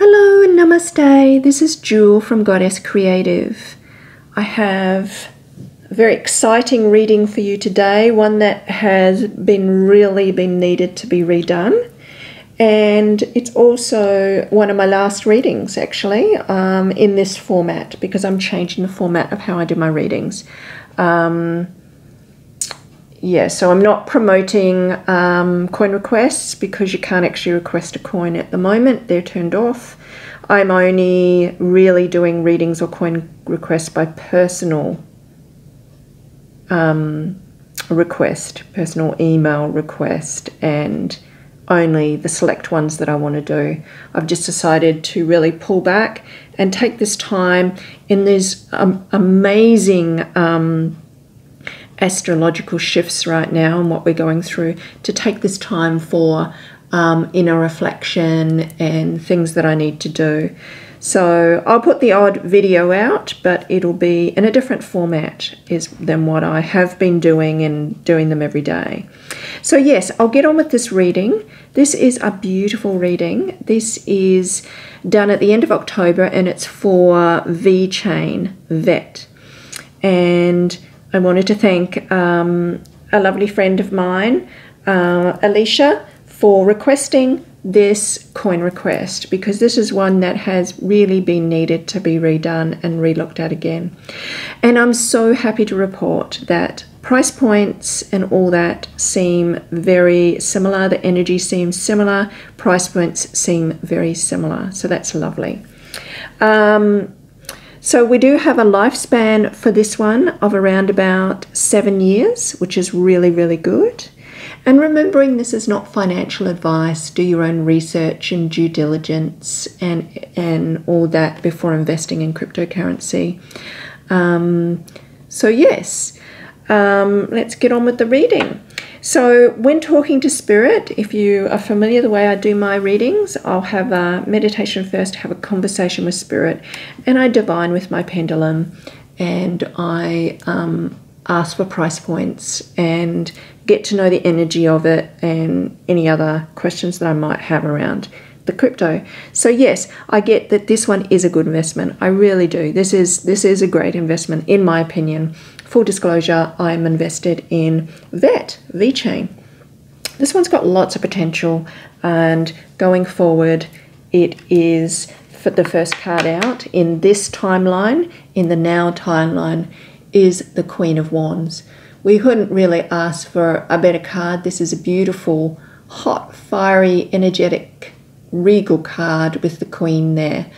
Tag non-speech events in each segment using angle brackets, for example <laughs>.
Hello namaste. This is Jule from Goddess Creative. I have a very exciting reading for you today, one that has been really been needed to be redone. And it's also one of my last readings, actually, um, in this format because I'm changing the format of how I do my readings. Um, yeah, so I'm not promoting um, coin requests because you can't actually request a coin at the moment. They're turned off. I'm only really doing readings or coin requests by personal um, request, personal email request, and only the select ones that I want to do. I've just decided to really pull back and take this time in these um, amazing um, astrological shifts right now and what we're going through to take this time for um, inner reflection and things that I need to do. So I'll put the odd video out, but it'll be in a different format is than what I have been doing and doing them every day. So yes, I'll get on with this reading. This is a beautiful reading. This is done at the end of October and it's for VeChain Vet. And I wanted to thank um, a lovely friend of mine, uh, Alicia, for requesting this coin request because this is one that has really been needed to be redone and relooked at again. And I'm so happy to report that price points and all that seem very similar. The energy seems similar. Price points seem very similar. So that's lovely. Um, so we do have a lifespan for this one of around about seven years, which is really, really good. And remembering this is not financial advice, do your own research and due diligence and and all that before investing in cryptocurrency. Um, so yes, um, let's get on with the reading. So, when talking to spirit, if you are familiar the way I do my readings, I'll have a meditation first, have a conversation with spirit, and I divine with my pendulum, and I um, ask for price points and get to know the energy of it and any other questions that I might have around the crypto. So yes, I get that this one is a good investment. I really do. This is this is a great investment in my opinion. Full disclosure, I'm invested in VET, VeChain. This one's got lots of potential and going forward it is for the first card out in this timeline, in the now timeline, is the Queen of Wands. We couldn't really ask for a better card. This is a beautiful, hot, fiery, energetic, regal card with the Queen there.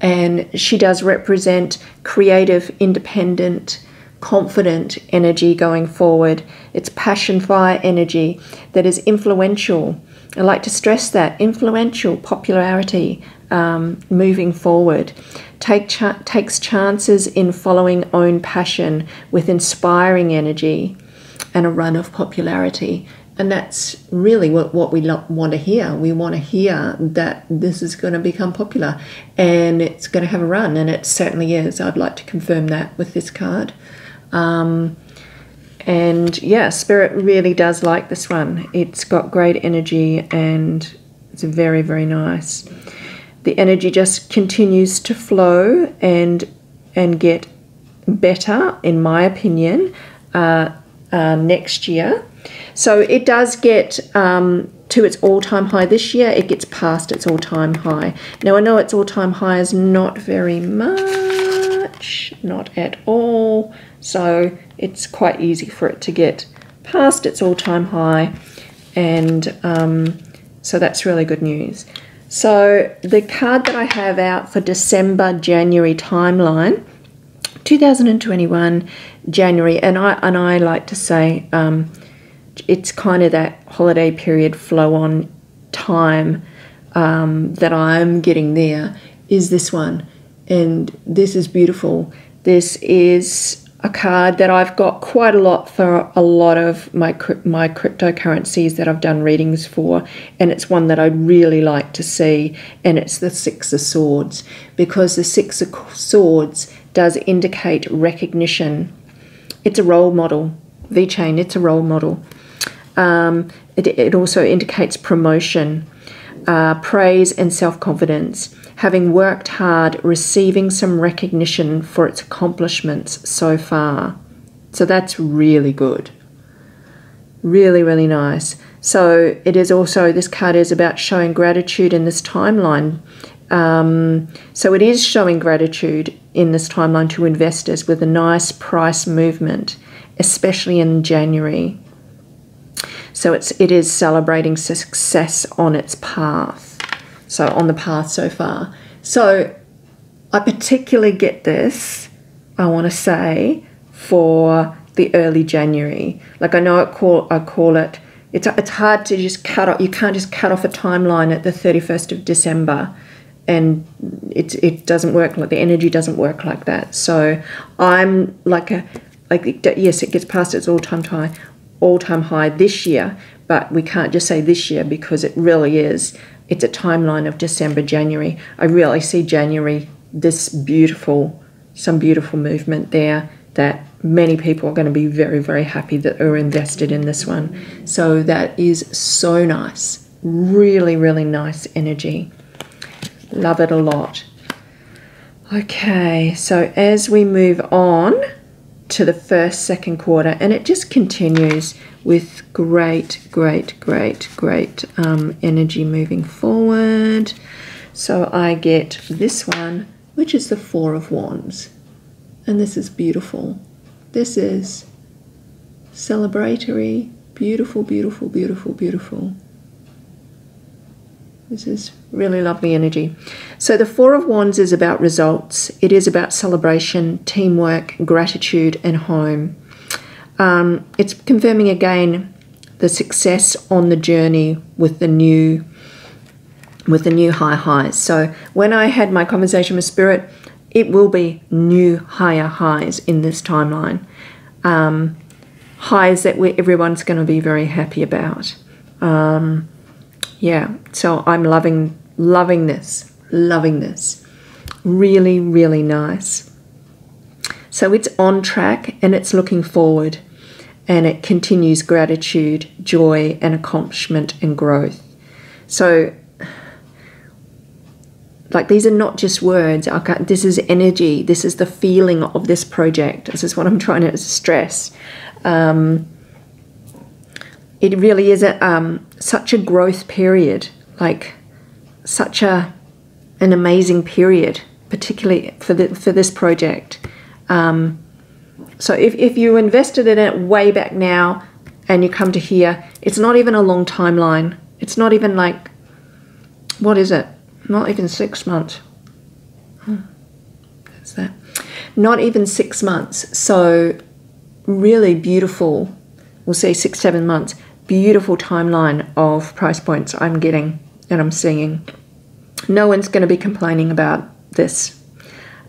And she does represent creative, independent, confident energy going forward. It's passion fire energy that is influential. I like to stress that influential popularity um, moving forward. Take takes chances in following own passion with inspiring energy and a run of popularity. And that's really what, what we want to hear. We want to hear that this is going to become popular and it's going to have a run, and it certainly is. I'd like to confirm that with this card. Um, and yeah, Spirit really does like this one. It's got great energy and it's very, very nice. The energy just continues to flow and and get better, in my opinion, uh, uh, next year. So it does get um, to its all-time high this year. It gets past its all-time high. Now I know its all-time high is not very much, not at all. So it's quite easy for it to get past its all-time high and um, so that's really good news. So the card that I have out for December, January timeline, 2021, January, and I and I like to say um, it's kind of that holiday period flow on time um, that I'm getting there is this one, and this is beautiful. This is a card that I've got quite a lot for a lot of my my cryptocurrencies that I've done readings for, and it's one that I really like to see, and it's the Six of Swords because the Six of Swords does indicate recognition. It's a role model. VeChain. it's a role model. Um, it, it also indicates promotion. Uh, praise and self confidence, having worked hard, receiving some recognition for its accomplishments so far. So that's really good. Really, really nice. So it is also, this card is about showing gratitude in this timeline. Um, so it is showing gratitude in this timeline to investors with a nice price movement, especially in January. So it's it is celebrating success on its path. So on the path so far. So I particularly get this, I want to say, for the early January. Like I know I call I call it it's it's hard to just cut off you can't just cut off a timeline at the 31st of December and it it doesn't work like the energy doesn't work like that. So I'm like a like yes, it gets past its all time all time high this year, but we can't just say this year because it really is. It's a timeline of December, January. I really see January this beautiful, some beautiful movement there that many people are going to be very, very happy that are invested in this one. So that is so nice. Really, really nice energy. Love it a lot. Okay, so as we move on to the first, second quarter, and it just continues with great, great, great, great um, energy moving forward. So I get this one, which is the Four of Wands. And this is beautiful. This is celebratory, beautiful, beautiful, beautiful, beautiful. This is really lovely energy. So, the Four of Wands is about results, it is about celebration, teamwork, gratitude, and home. Um, it's confirming again the success on the journey with the new with the new high highs. So when I had my conversation with spirit, it will be new higher highs in this timeline. Um, highs that everyone's going to be very happy about. Um, yeah, so I'm loving loving this, loving this. Really, really nice. So it's on track and it's looking forward and it continues gratitude, joy, and accomplishment and growth. So, like, these are not just words. this is energy. This is the feeling of this project. This is what I'm trying to stress. Um, it really is a, um, such a growth period, like such a an amazing period, particularly for the, for this project. Um, so if, if you invested in it way back now and you come to here, it's not even a long timeline. It's not even like, what is it? Not even six months. Hmm. That's that. Not even six months. So really beautiful, we'll say six, seven months beautiful timeline of price points I'm getting and I'm seeing. No one's going to be complaining about this,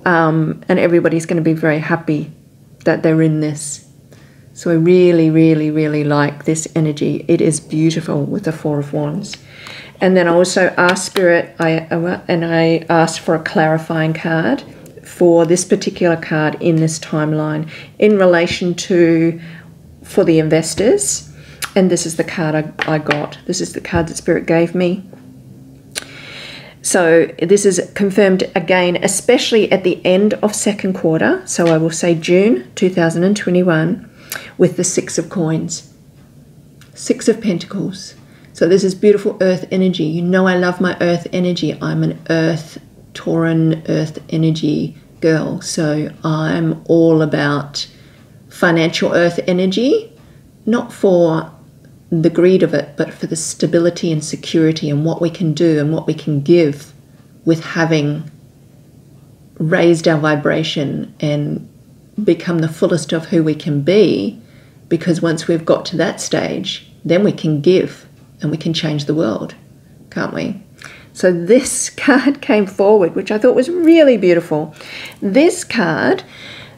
um, and everybody's going to be very happy that they're in this. So I really, really, really like this energy. It is beautiful with the Four of Wands. And then I also asked Spirit, I and I asked for a clarifying card for this particular card in this timeline in relation to for the investors and this is the card I, I got. This is the card that Spirit gave me. So this is confirmed again, especially at the end of second quarter. So I will say June 2021 with the Six of Coins. Six of Pentacles. So this is beautiful earth energy. You know I love my earth energy. I'm an earth, Taurean earth energy girl. So I'm all about financial earth energy, not for the greed of it, but for the stability and security and what we can do and what we can give with having raised our vibration and become the fullest of who we can be. Because once we've got to that stage, then we can give and we can change the world, can't we? So this <laughs> card came forward, which I thought was really beautiful. This card,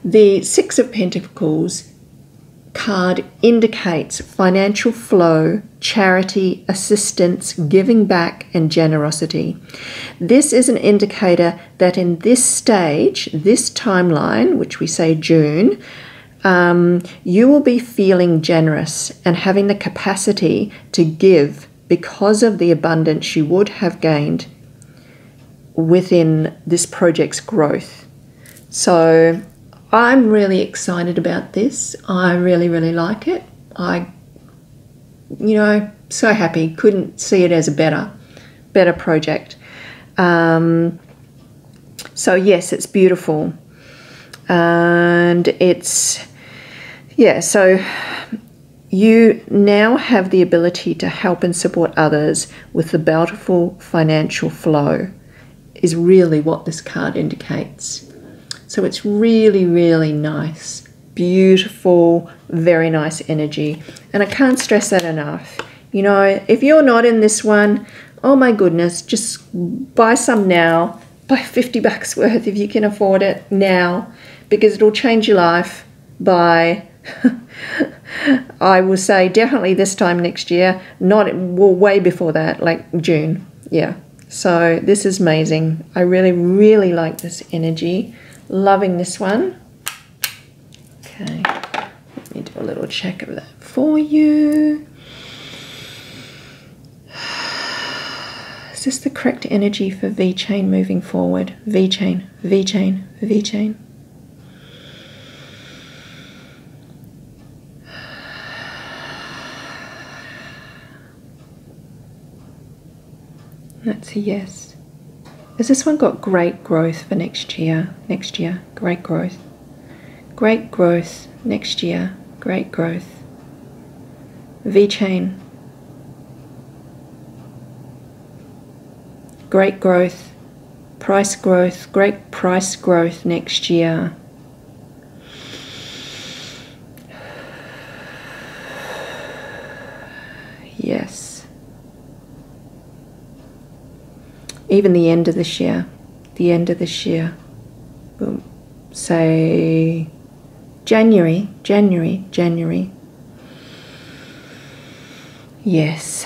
the Six of Pentacles, card indicates financial flow, charity, assistance, giving back, and generosity. This is an indicator that in this stage, this timeline, which we say June, um, you will be feeling generous and having the capacity to give because of the abundance you would have gained within this project's growth. So I'm really excited about this. I really, really like it. I, you know, so happy. Couldn't see it as a better, better project. Um, so yes, it's beautiful, and it's yeah. So you now have the ability to help and support others with the bountiful financial flow. Is really what this card indicates. So it's really, really nice, beautiful, very nice energy. And I can't stress that enough. You know, if you're not in this one, oh my goodness, just buy some now. Buy <laughs> 50 bucks worth if you can afford it now because it'll change your life by <laughs> I will say definitely this time next year, not well way before that, like June. Yeah. So this is amazing. I really, really like this energy. Loving this one. Okay. Let me do a little check of that for you. Is this the correct energy for VeChain moving forward? VeChain, V chain, VeChain. That's a yes. Has this one got great growth for next year? Next year, great growth. Great growth next year, great growth. VeChain. Great growth, price growth, great price growth next year. Even the end of this year, the end of this year, boom, say January, January, January. Yes.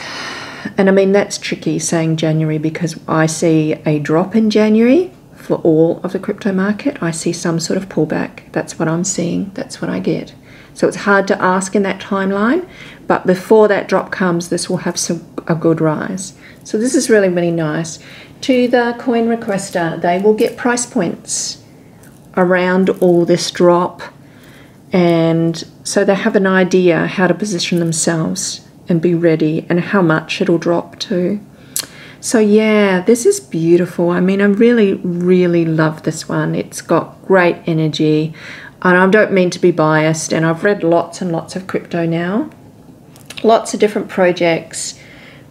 And I mean, that's tricky saying January because I see a drop in January for all of the crypto market. I see some sort of pullback. That's what I'm seeing. That's what I get. So it's hard to ask in that timeline, but before that drop comes, this will have some a good rise. So this is really, really nice to the coin requester, they will get price points around all this drop and so they have an idea how to position themselves and be ready and how much it'll drop to. So yeah, this is beautiful. I mean, I really, really love this one. It's got great energy. And I don't mean to be biased, and I've read lots and lots of crypto now. Lots of different projects,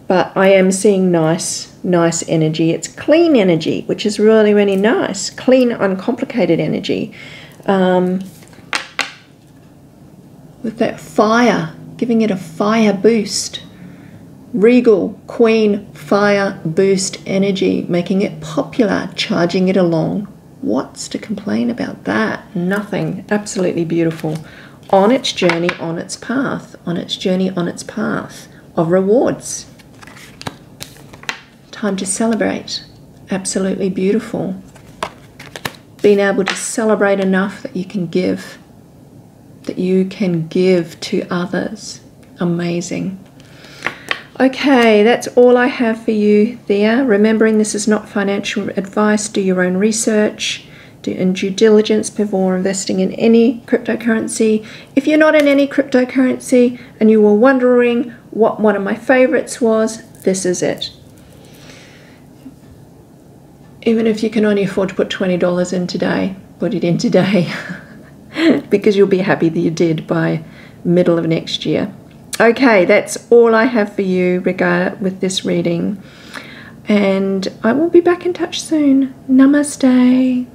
but I am seeing nice nice energy. It's clean energy, which is really, really nice. Clean, uncomplicated energy. Um, with that fire, giving it a fire boost. Regal, Queen, fire boost energy, making it popular, charging it along. What's to complain about that? Nothing. Absolutely beautiful. On its journey, on its path, on its journey, on its path of rewards time to celebrate. Absolutely beautiful. Being able to celebrate enough that you can give, that you can give to others. Amazing. Okay, that's all I have for you there. Remembering this is not financial advice, do your own research do and due diligence before investing in any cryptocurrency. If you're not in any cryptocurrency and you were wondering what one of my favorites was, this is it even if you can only afford to put $20 in today, put it in today <laughs> because you'll be happy that you did by middle of next year. Okay, that's all I have for you regard with this reading. And I will be back in touch soon. Namaste.